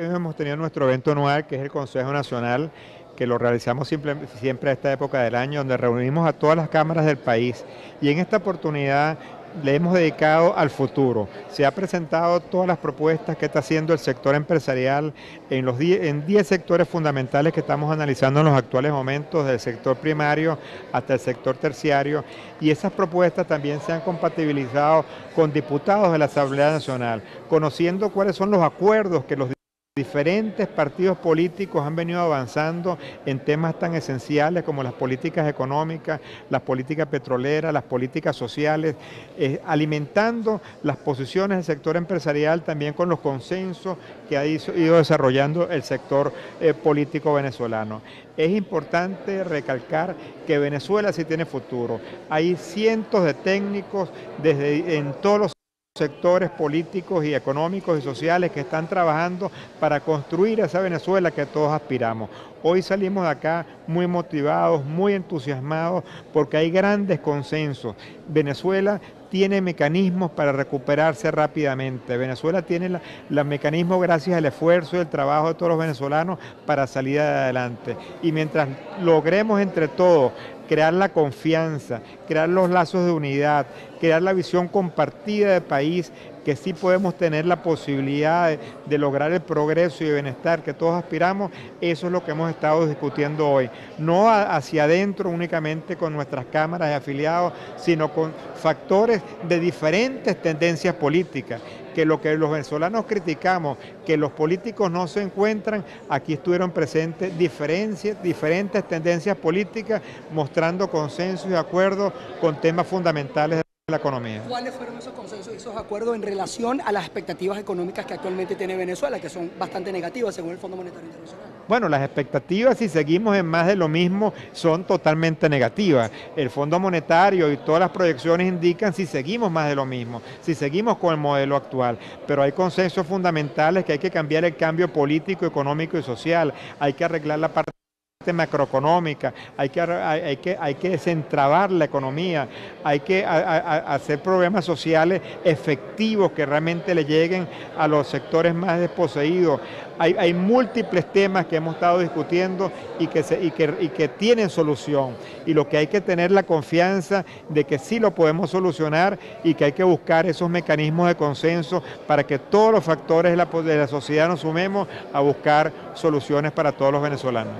Hemos tenido nuestro evento anual, que es el Consejo Nacional, que lo realizamos siempre, a esta época del año, donde reunimos a todas las cámaras del país. Y en esta oportunidad le hemos dedicado al futuro. Se ha presentado todas las propuestas que está haciendo el sector empresarial en los en 10 sectores fundamentales que estamos analizando en los actuales momentos, del sector primario hasta el sector terciario, y esas propuestas también se han compatibilizado con diputados de la Asamblea Nacional, conociendo cuáles son los acuerdos que los Diferentes partidos políticos han venido avanzando en temas tan esenciales como las políticas económicas, las políticas petroleras, las políticas sociales, eh, alimentando las posiciones del sector empresarial también con los consensos que ha ido desarrollando el sector eh, político venezolano. Es importante recalcar que Venezuela sí tiene futuro. Hay cientos de técnicos desde en todos los sectores políticos y económicos y sociales que están trabajando para construir esa Venezuela que todos aspiramos. Hoy salimos de acá muy motivados, muy entusiasmados, porque hay grandes consensos. Venezuela tiene mecanismos para recuperarse rápidamente. Venezuela tiene los mecanismos gracias al esfuerzo y el trabajo de todos los venezolanos para salir adelante. Y mientras logremos entre todos crear la confianza, crear los lazos de unidad, crear la visión compartida del país, que sí podemos tener la posibilidad de, lograr el progreso y el bienestar que todos aspiramos, eso es lo que hemos estado discutiendo hoy. No hacia adentro únicamente con nuestras cámaras de afiliados, sino con factores de diferentes tendencias políticas que lo que los venezolanos criticamos, que los políticos no se encuentran, aquí estuvieron presentes diferencias, diferentes tendencias políticas mostrando consenso y acuerdo con temas fundamentales la economía. ¿Cuáles fueron esos consensos y esos acuerdos en relación a las expectativas económicas que actualmente tiene Venezuela, que son bastante negativas según el Fondo Monetario Internacional? Bueno, las expectativas, si seguimos en más de lo mismo, son totalmente negativas. El Fondo Monetario y todas las proyecciones indican si seguimos más de lo mismo, si seguimos con el modelo actual. Pero hay consensos fundamentales que hay que cambiar el cambio político, económico y social. Hay que arreglar la parte macroeconómica, hay que, hay, que, hay que desentrabar la economía, hay que hacer programas sociales efectivos que realmente le lleguen a los sectores más desposeídos. Hay, múltiples temas que hemos estado discutiendo y que, y, que, y que tienen solución. Y lo que hay que tener la confianza de que sí lo podemos solucionar y que hay que buscar esos mecanismos de consenso para que todos los factores de la sociedad nos sumemos a buscar soluciones para todos los venezolanos.